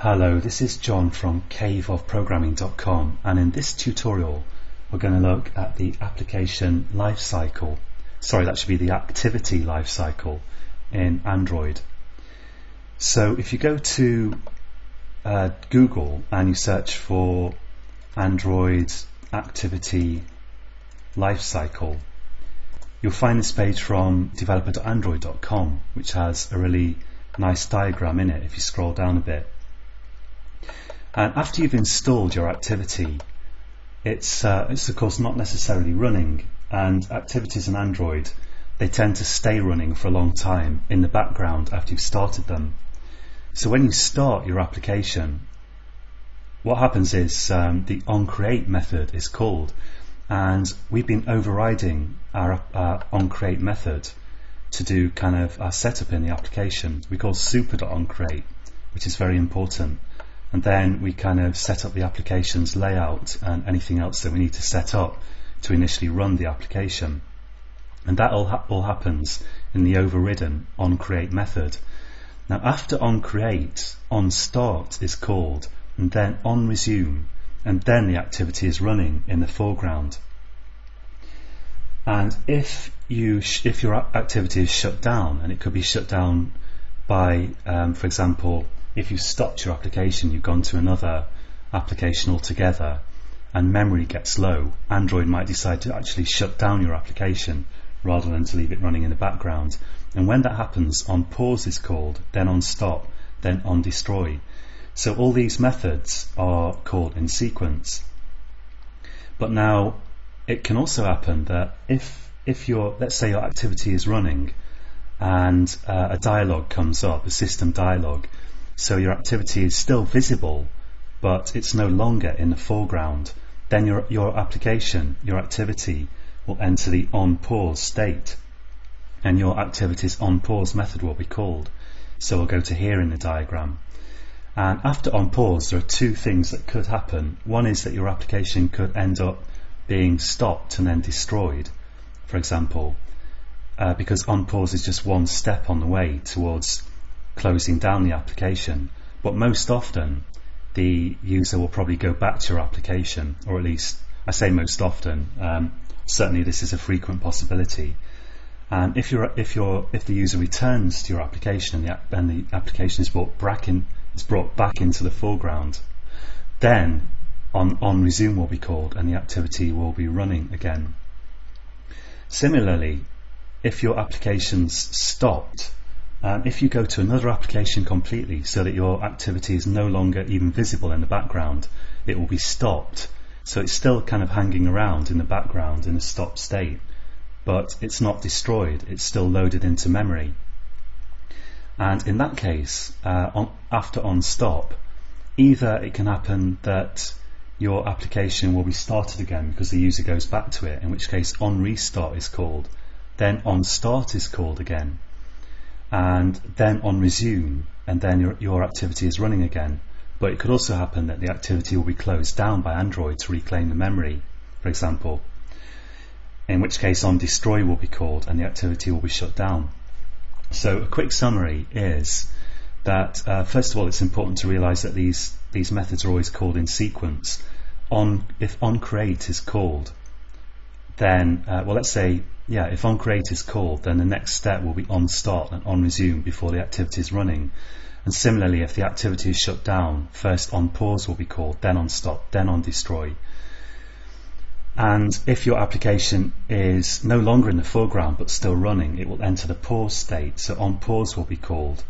Hello, this is John from caveofprogramming.com and in this tutorial we're going to look at the application lifecycle. Sorry, that should be the activity lifecycle in Android. So if you go to uh, Google and you search for Android activity lifecycle, you'll find this page from developer.android.com which has a really nice diagram in it if you scroll down a bit. And after you've installed your activity, it's, uh, it's of course not necessarily running and activities in Android they tend to stay running for a long time in the background after you've started them. So when you start your application, what happens is um, the onCreate method is called and we've been overriding our uh, onCreate method to do kind of our setup in the application. We call super.onCreate, which is very important and then we kind of set up the application's layout and anything else that we need to set up to initially run the application. And that all, ha all happens in the overridden onCreate method. Now after onCreate, onStart is called, and then onResume, and then the activity is running in the foreground. And if you if your activity is shut down, and it could be shut down by, um, for example, if you've stopped your application, you've gone to another application altogether, and memory gets low, Android might decide to actually shut down your application rather than to leave it running in the background. And when that happens, on pause is called, then on stop, then on destroy. So all these methods are called in sequence. But now it can also happen that if if your let's say your activity is running and uh, a dialog comes up, a system dialog, so your activity is still visible, but it's no longer in the foreground, then your, your application, your activity will enter the on pause state and your activity's on pause method will be called. So we'll go to here in the diagram. And after on pause, there are two things that could happen. One is that your application could end up being stopped and then destroyed, for example, uh, because on pause is just one step on the way towards closing down the application. But most often, the user will probably go back to your application, or at least I say most often. Um, certainly, this is a frequent possibility. And if you're if you're if the user returns to your application and the, and the application is brought back in is brought back into the foreground, then on on resume will be called and the activity will be running again. Similarly, if your application's stopped um, if you go to another application completely so that your activity is no longer even visible in the background, it will be stopped. So it's still kind of hanging around in the background in a stopped state, but it's not destroyed, it's still loaded into memory. And in that case, uh, on, after on stop, either it can happen that your application will be started again because the user goes back to it, in which case on restart is called, then on start is called again and then on resume and then your, your activity is running again. But it could also happen that the activity will be closed down by Android to reclaim the memory for example in which case on destroy will be called and the activity will be shut down. So a quick summary is that uh, first of all it's important to realize that these these methods are always called in sequence. On if on create is called then uh, well let's say yeah, if on create is called, then the next step will be on start and on resume before the activity is running. And similarly, if the activity is shut down, first on pause will be called, then on stop, then on destroy. And if your application is no longer in the foreground but still running, it will enter the pause state. So on pause will be called.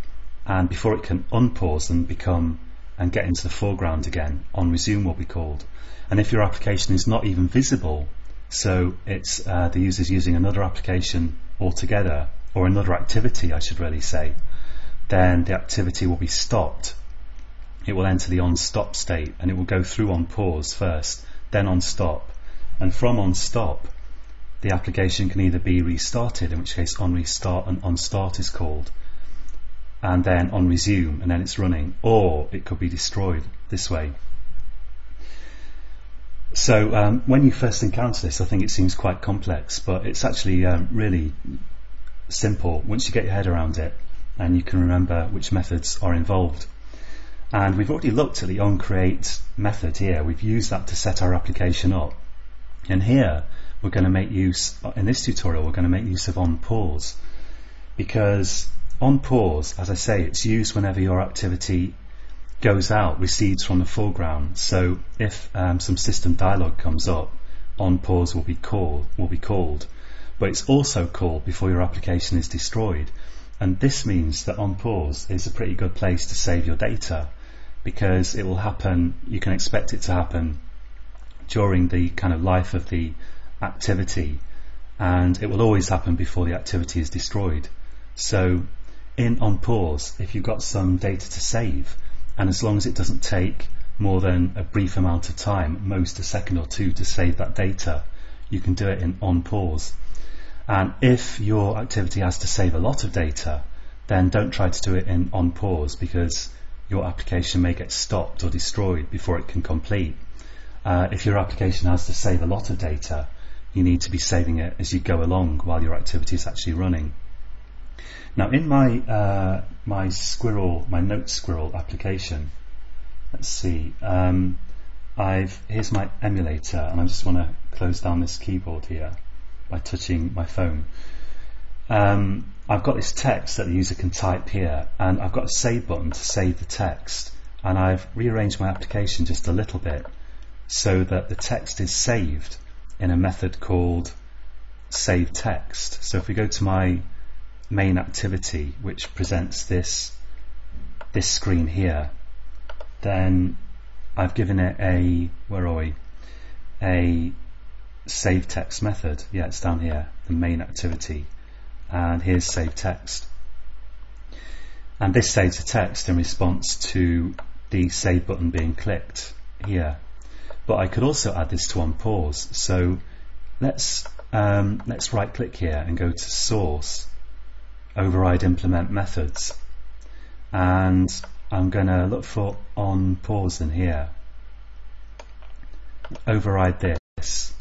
And before it can unpause and become and get into the foreground again, on resume will be called. And if your application is not even visible so it's uh, the user's using another application altogether, or another activity, I should really say. Then the activity will be stopped. It will enter the on stop state and it will go through on pause first, then on stop. And from on stop, the application can either be restarted, in which case on restart and on start is called, and then on resume, and then it's running, or it could be destroyed this way. So um, when you first encounter this, I think it seems quite complex, but it's actually um, really simple once you get your head around it and you can remember which methods are involved. And we've already looked at the onCreate method here. We've used that to set our application up. And here we're going to make use, in this tutorial, we're going to make use of onPause. Because onPause, as I say, it's used whenever your activity goes out, recedes from the foreground. So if um, some system dialog comes up, onPause will be called, will be called. But it's also called before your application is destroyed. And this means that on pause is a pretty good place to save your data because it will happen, you can expect it to happen during the kind of life of the activity and it will always happen before the activity is destroyed. So in on pause, if you've got some data to save, and as long as it doesn't take more than a brief amount of time, most a second or two to save that data, you can do it in on pause. And if your activity has to save a lot of data, then don't try to do it in on pause because your application may get stopped or destroyed before it can complete. Uh, if your application has to save a lot of data, you need to be saving it as you go along while your activity is actually running. Now in my uh, my Squirrel, my Note Squirrel application, let's see, um, I've here's my emulator and I just want to close down this keyboard here by touching my phone. Um, I've got this text that the user can type here and I've got a save button to save the text and I've rearranged my application just a little bit so that the text is saved in a method called save text. So if we go to my main activity which presents this this screen here then I've given it a where are we? A save text method. Yeah it's down here the main activity. And here's save text. And this saves a text in response to the save button being clicked here. But I could also add this to onPause so let's um, let's right click here and go to source override implement methods. And I'm going to look for on pause in here. Override this.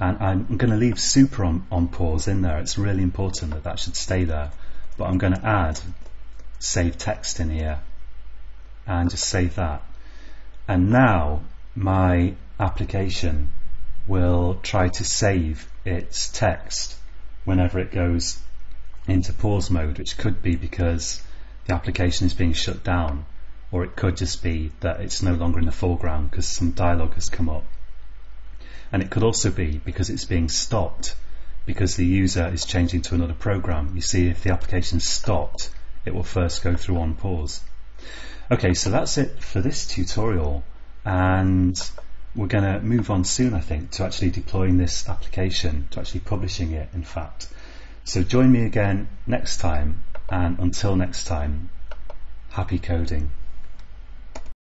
And I'm going to leave super on, on pause in there. It's really important that that should stay there. But I'm going to add save text in here and just save that. And now my application will try to save its text whenever it goes into pause mode which could be because the application is being shut down or it could just be that it's no longer in the foreground because some dialogue has come up and it could also be because it's being stopped because the user is changing to another program. You see if the application is stopped it will first go through on pause. Okay so that's it for this tutorial and we're going to move on soon I think to actually deploying this application, to actually publishing it in fact. So join me again next time and until next time, happy coding.